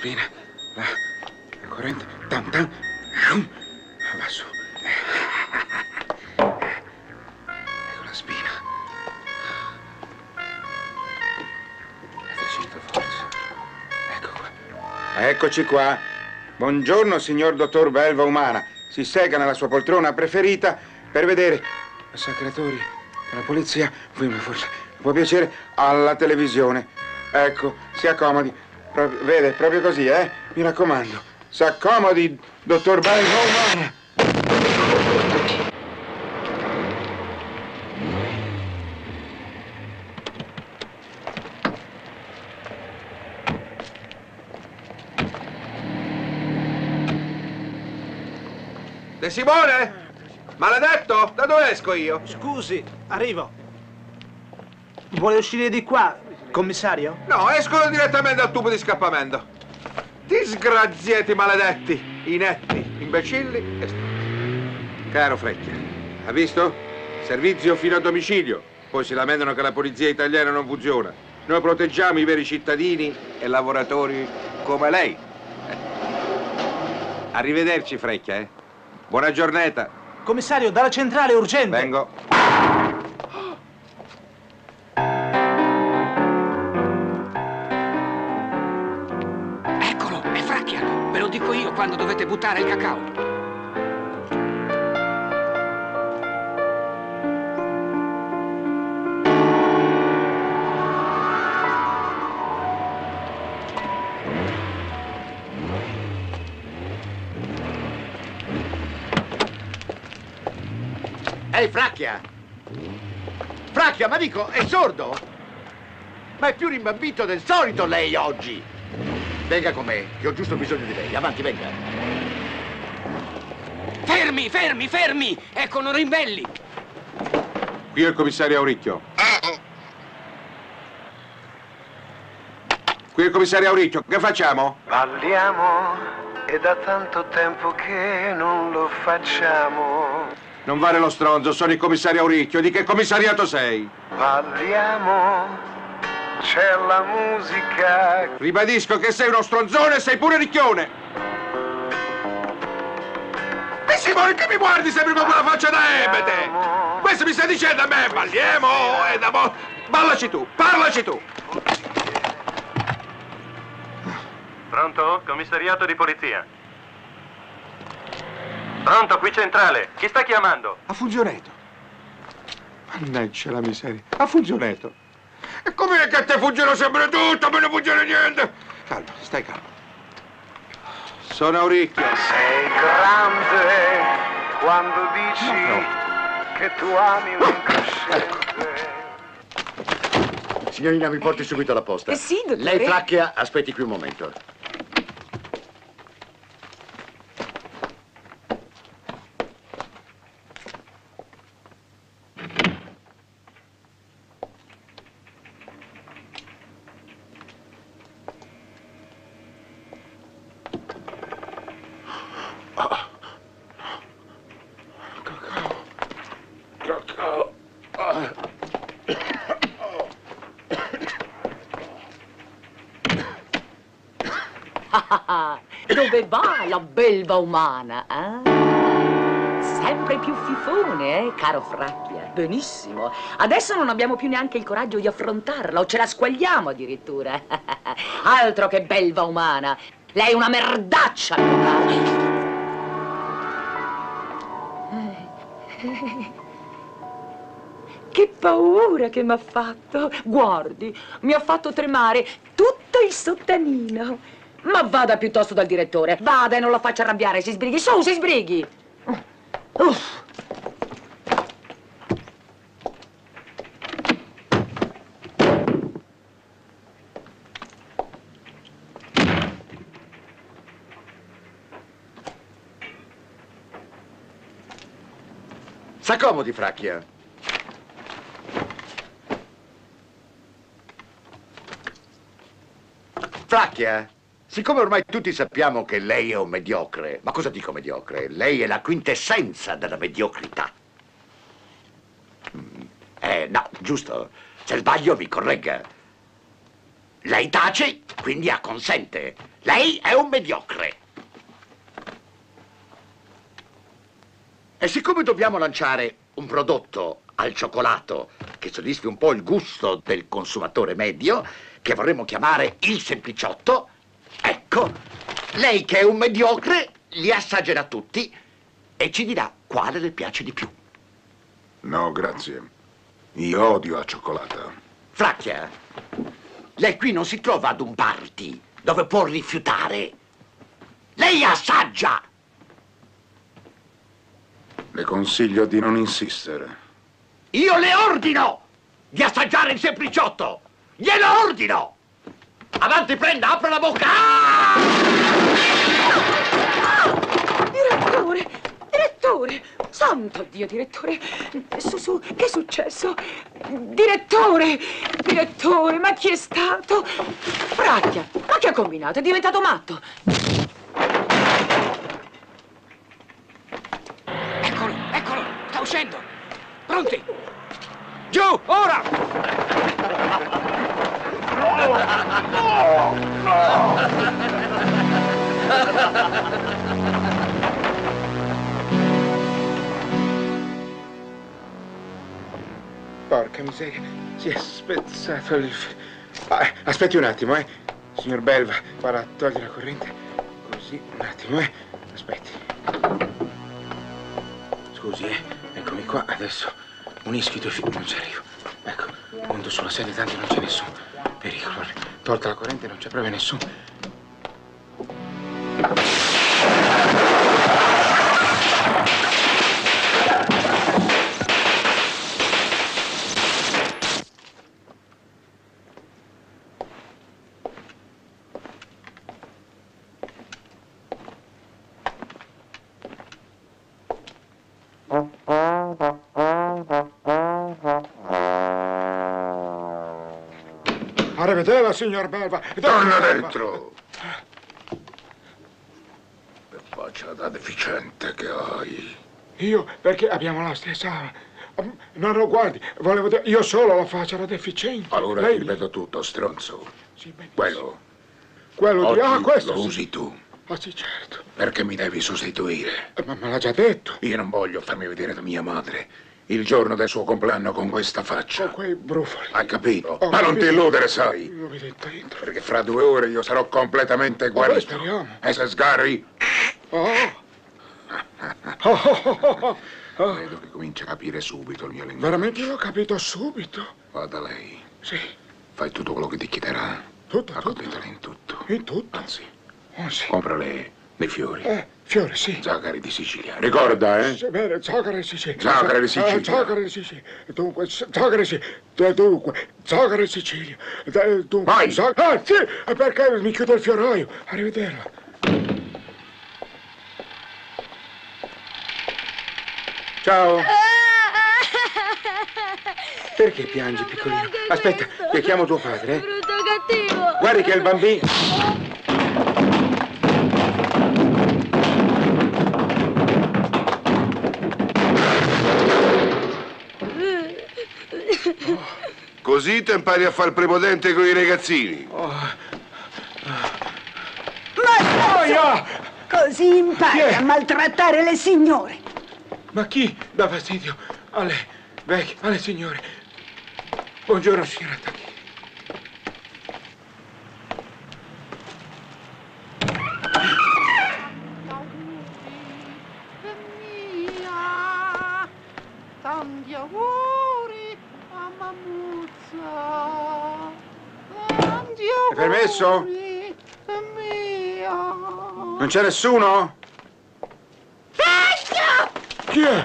spina. La, la corrente. Tam, tam. Shum. Va su. Ecco la spina. 300 forse. Ecco qua. Eccoci qua. Buongiorno, signor dottor Belva Umana. Si sega nella sua poltrona preferita per vedere massacratori della polizia. Film, forse. Può piacere alla televisione. Ecco, si accomodi. Pro- vede, proprio così, eh? Mi raccomando. Si accomodi, dottor Umana. De Simone? Maledetto? Da dove esco io? Scusi, arrivo. Vuole uscire di qua, commissario? No, esco direttamente dal tubo di scappamento. Disgraziati maledetti, inetti, imbecilli e Caro Frecchia, ha visto? Servizio fino a domicilio. Poi si lamentano che la polizia italiana non funziona. Noi proteggiamo i veri cittadini e lavoratori come lei. Eh. Arrivederci, Frecchia, eh. Buona giornata. Commissario, dalla centrale, urgente. Vengo. Dovete buttare il cacao. Ehi, Fracchia! Fracchia, ma dico, è sordo? Ma è più rimbambito del solito lei oggi! Venga con me, che ho giusto bisogno di lei. Avanti, venga. Fermi, fermi, fermi! Ecco, non rimbelli! Qui è il commissario Auricchio. Qui è il commissario Auricchio. Che facciamo? Balliamo, è da tanto tempo che non lo facciamo. Non vale lo stronzo, sono il commissario Auricchio. Di che commissariato sei? Balliamo, c'è la musica. Ribadisco che sei uno stronzone e sei pure ricchione. E Simone che mi guardi sempre con quella faccia da ebete? Questo mi stai dicendo a me, balliamo e da mo... Ballaci tu, parlaci tu. Pronto? Commissariato di polizia. Pronto, qui centrale. Chi sta chiamando? Ha funzionato. Mannaggia la miseria. Ha funzionato. E com'è che a te funziona sempre tutto, a me non funziona niente? Calma, stai calmo. Sono Auricchio. Sei grande quando dici che tu ami un incosciente. Signorina, mi porti subito alla posta. Eh sì, dottore. Lei, Fracchia, aspetti qui un momento. Dove va la belva umana, eh? Sempre più fifone, eh, caro Fracchia. Benissimo. Adesso non abbiamo più neanche il coraggio di affrontarla, o ce la squagliamo addirittura. Altro che belva umana. Lei è una merdaccia, mio caro. Che paura che mi ha fatto! Guardi, mi ha fatto tremare tutto il sottanino. Ma vada piuttosto dal direttore. Vada e non la faccia arrabbiare. Si sbrighi. Su, si sbrighi. Uff. S'accomodi, Fracchia. Fracchia, siccome ormai tutti sappiamo che lei è un mediocre, ma cosa dico mediocre? Lei è la quintessenza della mediocrità. Mm, Eh, no, giusto. Se sbaglio mi corregga. Lei tace, quindi acconsente. Lei è un mediocre. E siccome dobbiamo lanciare un prodotto al cioccolato che soddisfi un po' il gusto del consumatore medio, che vorremmo chiamare il sempliciotto, ecco, lei che è un mediocre li assaggerà tutti e ci dirà quale le piace di più. No, grazie. Io odio la cioccolata. Fracchia, lei qui non si trova ad un party dove può rifiutare. Lei assaggia! Le consiglio di non insistere. Io le ordino di assaggiare il sempliciotto! Glielo ordino! Avanti, prenda, apra la bocca! Ah! Direttore, direttore, santo Dio, direttore. Su, su, che è successo? Direttore, direttore, ma chi è stato? Fracchia, ma che ha combinato? È diventato matto. Eccolo, eccolo, sta uscendo. Pronti? Giù, ora! Porca miseria, si è spezzato il... Ah, eh, aspetti un attimo, eh. Signor Belva, guarda, togli la corrente. Così, un attimo, eh. Aspetti. Scusi, eh. Eccomi qua, adesso unisco i due fili. Non ci arrivo. Ecco, monto sulla sedia, tanto non c'è nessun pericolo. Tolta la corrente, non c'è proprio nessun... Arrivedela, signor Belva. Torna dentro! Che faccia da deficiente che hai. Io, perché abbiamo la stessa... No, no, guardi, volevo dire, io solo la faccia da deficiente. Allora Lei- ti ripeto tutto, stronzo. Sì, benissimo. Quello. Quello Oggi di... Ah, questo lo usi tu. Ah, sì, certo. Perché mi devi sostituire. Eh, Ma me l'ha già detto. Io non voglio farmi vedere da mia madre il giorno del suo compleanno con questa faccia. Con quei brufoli. Hai capito? Oh, Ma non ti capito. illudere, sai. Lo vedete dentro. Perché fra due ore io sarò completamente guarito. speriamo. E se sgarri, Oh. Oh, oh, oh, oh, oh. vedo che comincia a capire subito il mio linguaggio. Veramente l'ho capito subito. Vada lei. Sì, Fai tutto quello che ti chiederà. tutto, tutto. Accontentala in tutto. In tutto. Anzi, Oh, sì. comprale dei fiori. Eh, fiore, sì. Zagari di Sicilia. Ricorda, eh? Sì, bene, zagare sì, sì. Zagare di Sicilia. Eh, zagare sì, sì. Dunque, z- zagare sì. Eh, Dunque, zagare Sicilia. Eh, Dunque, Vai. zag- Ah, sì, eh, perché mi chiude il fioraio. Arrivederla. Ciao. Perché piangi, piccolino? Aspetta, che chiamo tuo padre, eh? Brutto cattivo! Guardi che è il bambino. Così ti impari a fare il prepotente con i ragazzini. Boia! Così impari a maltrattare le signore. Ma chi dà fastidio alle vecchie, alle signore? Buongiorno, signora Tacchi. Mia. Non c'è nessuno? Chi è?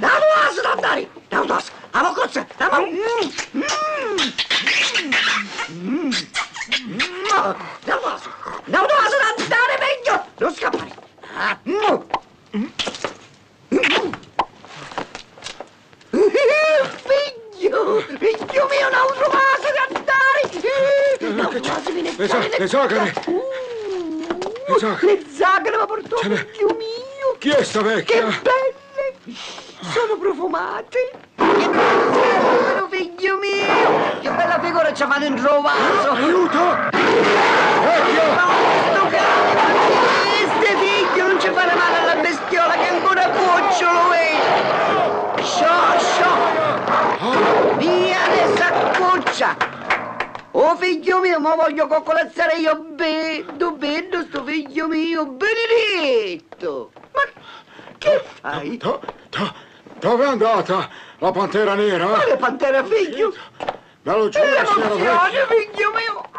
Naudas andare! Naudas! Avocozza! Naudas! Naudas andare meglio! Non scappare! Ah, mm. Figlio! Figlio mio, Naudas andare! Naudas viene Le, le zagare! Le zagare! Le zagare ma portò figlio mio! Chi è sta Che vecchia? belle! sono profumati. Che bello figlio mio! Che bella figura ci fanno in vaso! Aiuto! Sto cane! Ste figlio, non ci fare male alla bestiola che è ancora cucciolo, eh! Sciò, sciò! Via adesso! Oh figlio mio, ma voglio coccolazzare io bello, bello sto figlio mio, benedetto! Ma che fai? Do- do- dove è andata la pantera nera? Quale pantera figlio? Me lo giuro, signora Vecchia. figlio mio!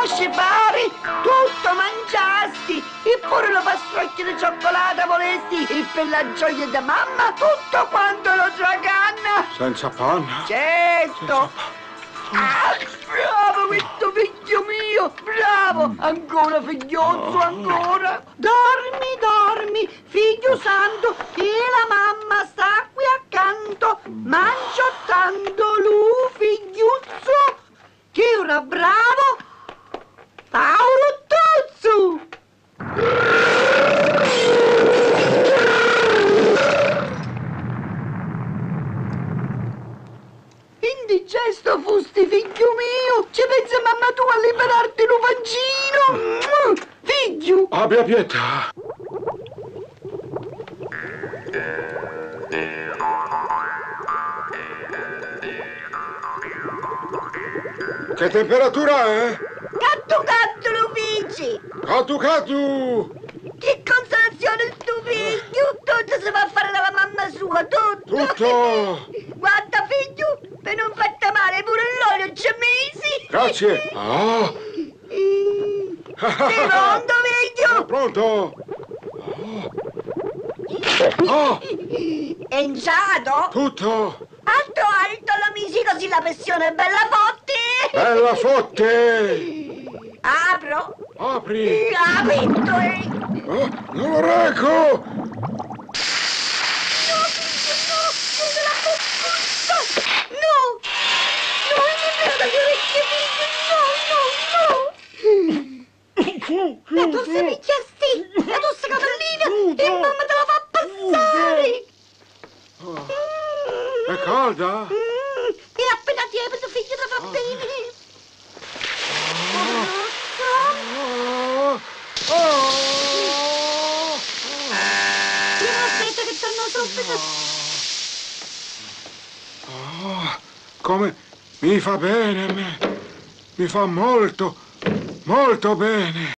Lasci fare, tutto mangiasti, eppure lo pastrocchio di cioccolata volesti, il per la gioia da mamma, tutto quanto lo tracanna! Senza panna? Certo! Ah, bravo questo figlio mio! Bravo! Ancora figliozzo, ancora! Dormi, dormi, figlio santo, e la mamma sta qui accanto, mangiottando lui, figliuzzo, che ora bravo! Indigesto fusti, figlio mio! Ci pensa mamma tua a liberarti lo vagino! Figlio! Abbia pietà! Che temperatura è? Cattu cattu Luigi! Catu catu! Che consolazione sto figlio! Tutto si va a fare dalla mamma sua, tutto! Tutto! Guarda figlio, per non fatta male pure l'olio ci ha mesi! Grazie! Ah! Sei pronto figlio? Pronto? Ah! È inciato? Tutto! Alto alto lo misi così la pressione è bella forte! Bella fotte! Apro! Apri! Eh! Oh, non lo reggo! No! No, è nemmeno dalle orecchie figlio! No, no, La tosse picchiasti! La tosse cavallina! E mamma te la fa passare! È calda? Mm, è appena tiepido, figlio, te fa bene! Ah! Ah! Io aspetta che torno subito! Ah, come mi fa bene a me. Mi fa molto, molto bene.